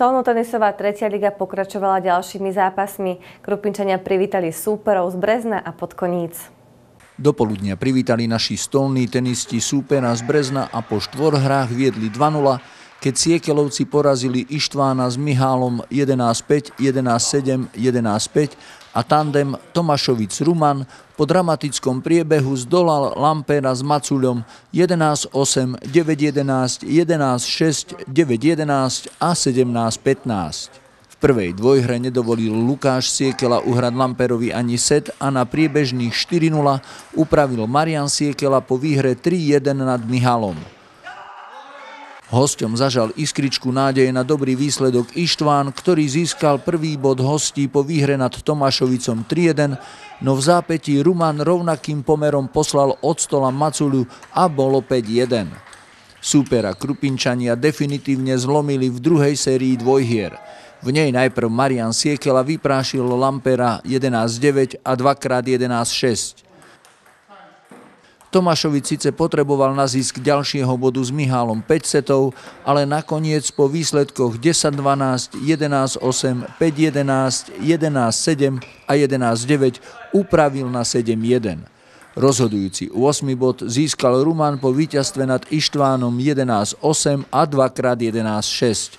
Stolnotenisová tretia liga pokračovala ďalšími zápasmi. Krupinčania privítali súperov z Brezna a Podkoníc. Dopoludnia privítali naši stolní tenisti súpera z Brezna a po štvorhrách viedli 2-0, keď Siekelovci porazili Ištvána s Mihálom 11-5, 11-7, 11-5 a tandem Tomášovic-Ruman po dramatickom priebehu zdolal Lampera s Macuľom 11-8, 9-11, 11-6, 9-11 a 17-15. V prvej dvojhre nedovolil Lukáš Siekela uhrať Lamperovi ani set a na priebežných 4-0 upravil Marian Siekela po výhre 3-1 nad Mihalom. Hosťom zažal iskričku nádeje na dobrý výsledok Ištván, ktorý získal prvý bod hostí po výhre nad Tomášovicom 3-1, no v zápätí Ruman rovnakým pomerom poslal od stola Maculu a bolo 5-1. Súpera Krupinčania definitívne zlomili v druhej sérii dvojhier. V nej najprv Marian Siekela vyprášil Lampera 11-9 a 2x11-6. Tomášovič síce potreboval na zisk ďalšieho bodu s Mihálom 5 setov, ale nakoniec po výsledkoch 10-12, 11-8, 5-11, 11-7 a 11-9 upravil na 7-1. Rozhodujúci 8. bod získal Ruman po víťazstve nad Ištvánom 11-8 a 2x11-6.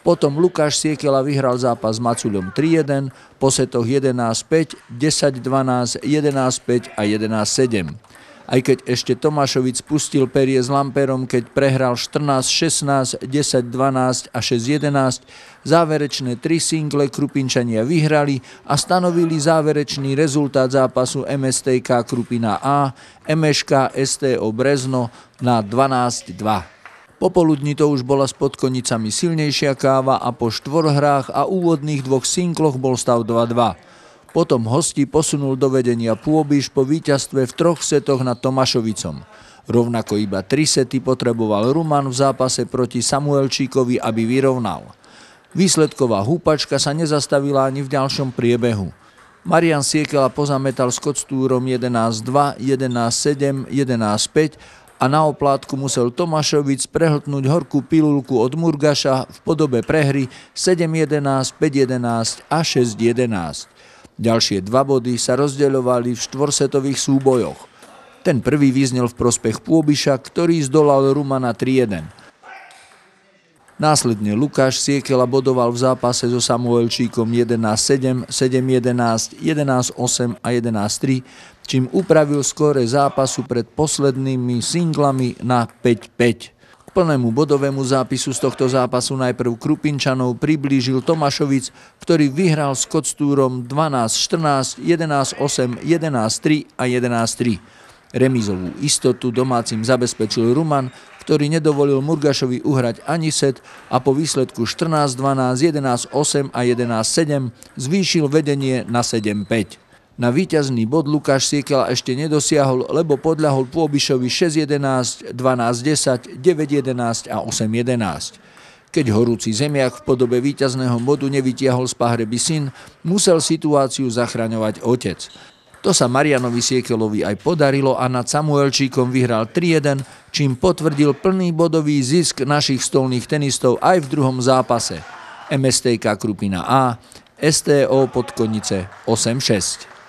Potom Lukáš Siekela vyhral zápas s Macuľom 3-1, po setoch 11-5, 10-12, 11-5 a 11-7 aj keď ešte Tomášovic pustil perie s Lamperom, keď prehral 14-16, 10-12 a 6-11, záverečné tri single Krupinčania vyhrali a stanovili záverečný rezultát zápasu MSTK Krupina A, MŠK STO Brezno na 12-2. Popoludní to už bola s podkonicami silnejšia káva a po štvorhrách a úvodných dvoch singloch bol stav 2-2. Potom hosti posunul do vedenia Pôbiš po víťazstve v troch setoch nad Tomašovicom. Rovnako iba tri sety potreboval Ruman v zápase proti Samuelčíkovi, aby vyrovnal. Výsledková húpačka sa nezastavila ani v ďalšom priebehu. Marian Siekela pozametal s koctúrom 11-2, 11-7, 11-5 a na oplátku musel Tomášovic prehltnúť horkú pilulku od Murgaša v podobe prehry 7-11, 5-11 a 6-11. Ďalšie dva body sa rozdeľovali v štvorsetových súbojoch. Ten prvý vyznel v prospech Pôbiša, ktorý zdolal Rumana 3-1. Následne Lukáš Siekela bodoval v zápase so Samuelčíkom 11-7, 7-11, 11-8 a 11-3, čím upravil skóre zápasu pred poslednými singlami na 5-5 plnému bodovému zápisu z tohto zápasu najprv Krupinčanov priblížil Tomášovic, ktorý vyhral s Koctúrom 12-14, 11-8, 11-3 a 11-3. Remizovú istotu domácim zabezpečil Ruman, ktorý nedovolil Murgašovi uhrať ani set a po výsledku 14-12, 11-8 a 11-7 zvýšil vedenie na 7-5. Na víťazný bod Lukáš Siekela ešte nedosiahol, lebo podľahol Pôbišovi 6-11, 12-10, 9-11 a 8-11. Keď horúci zemiak v podobe víťazného bodu nevytiahol z pahreby syn, musel situáciu zachraňovať otec. To sa Marianovi Siekelovi aj podarilo a nad Samuelčíkom vyhral 3-1, čím potvrdil plný bodový zisk našich stolných tenistov aj v druhom zápase. MSTK Krupina A, STO Podkonice 8-6.